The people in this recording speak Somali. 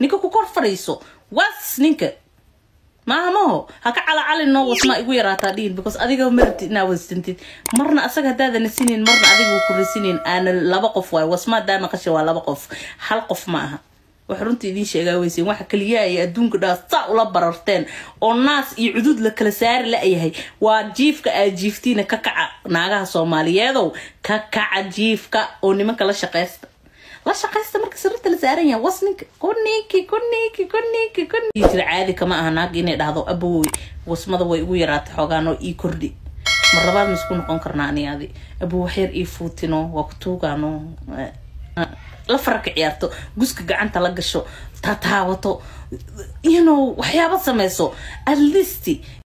ninka ku kor fadhiiso was ninka. Maamaho ha ka calacalin noo wasmaa igu yaraataa dhihin because adiga marabti inaa wasdantid marna asaga haddaadana sinin marna adiga ku rasinin aana laba qof waayo. Wasmaa daa maqasha waa laba qof. Hal qof ma aha. Wax runta idiin sheegaa weyseen waxa kaliya ay adduunka dhaa ula bararteen. Oo naas iyo cudud la kala saari la-yahay waa jiifka aad jiiftiina ka kaca naagaha soomaaliyeedow. Ka kaca jiifka oo nimanka la shaqeysta la shaqaysta marka saaran yahay was ninka kuniki kuniki kuniki kuniki. Jira caadi kama aha naag inay dhahdo abowey wasmada way igu yaraatay xoogaan oo ii kordhi. Mar labaad maisku noqon karnaa ani adi? Abow waxyar ii fuutino waa ku tuugaano la faraka ciyaarto guska gacanta la gasho tataawato you waxyaaba sameyso at least